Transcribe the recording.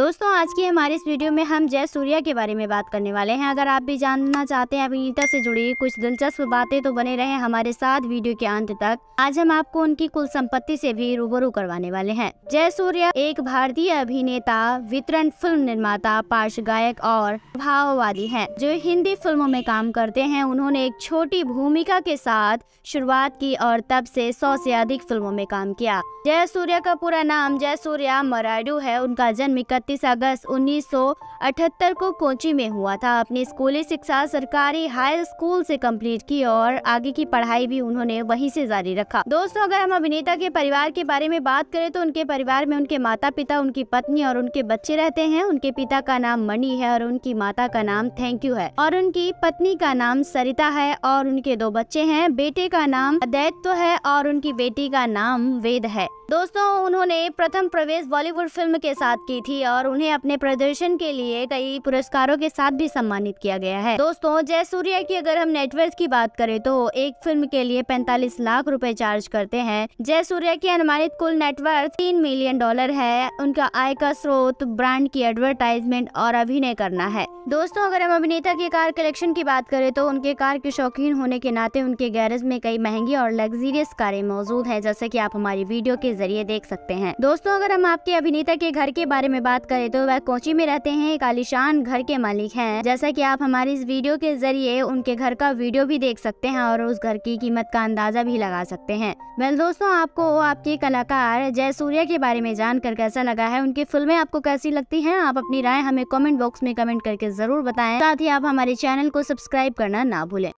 दोस्तों, आज की हमारे इस वीडियो में हम जय सूर्या के बारे में बात करने वाले हैं। अगर आप भी जानना चाहते हैं, अभिनेता से जुड़ी कुछ दिलचस्प बातें तो बने रहे हमारे साथ वीडियो के अंत तक। आज हम आपको उनकी कुल संपत्ति से भी रूबरू करवाने वाले हैं। जय सूर्या, एक भारतीय अभिनेता, वितरण फ़िल्म निर्माता, पार्श्व गायक और भाववादी है, जो हिंदी फ़िल्मों में काम करते हैं। उन्होंने एक छोटी भूमिका के साथ शुरुआत की और तब से सौ से अधिक फ़िल्मों में काम किया। जय सूर्या का पूरा नाम जय सूर्या मराडू है। उनका जन्म अगस्त 1978 को कोची में हुआ था। अपनी स्कूली शिक्षा सरकारी हाई स्कूल से कंप्लीट की और आगे की पढ़ाई भी उन्होंने वहीं से जारी रखा। दोस्तों, अगर हम अभिनेता के परिवार के बारे में बात करें तो उनके परिवार में उनके माता पिता उनकी पत्नी और उनके बच्चे रहते हैं। उनके पिता का नाम मणि है और उनकी माता का नाम थैंक यू है। और उनकी पत्नी का नाम सरिता है और उनके दो बच्चे हैं। बेटे का नाम दैत्य है और उनकी बेटी का नाम वेद है। दोस्तों, उन्होंने प्रथम प्रवेश बॉलीवुड फ़िल्म के साथ की थी और उन्हें अपने प्रदर्शन के लिए कई पुरस्कारों के साथ भी सम्मानित किया गया है। दोस्तों, जय सूर्या की अगर हम नेटवर्क की बात करें तो एक फ़िल्म के लिए 45 लाख रुपए चार्ज करते हैं। जय सूर्या की अनुमानित कुल नेटवर्क तीन मिलियन डॉलर है। उनका आय का स्रोत, ब्रांड की एडवर्टाइजमेंट और अभिनय करना है। दोस्तों, अगर हम अभिनेता की कार कलेक्शन की बात करें तो उनके कार के शौकीन होने के नाते उनके गैरेज में कई महँगी और लग्जीरियस कारें मौजूद है, जैसे की आप हमारी वीडियो के ज़रिए देख सकते हैं। दोस्तों, अगर हम आपके अभिनेता के घर के बारे में बात करें तो वह कोची में रहते हैं, एक आलिशान घर के मालिक हैं। जैसा कि आप हमारी इस वीडियो के ज़रिए उनके घर का वीडियो भी देख सकते हैं और उस घर की कीमत का अंदाज़ा भी लगा सकते हैं। वेल दोस्तों, आपको आपके कलाकार जय सूर्या के बारे में जानकर कैसा लगा है? उनकी फ़िल्में आपको कैसी लगती हैं? आप अपनी राय हमें कमेंट बॉक्स में कमेंट करके ज़रूर बताएँ। साथ ही आप हमारे चैनल को सब्सक्राइब करना ना भूलें।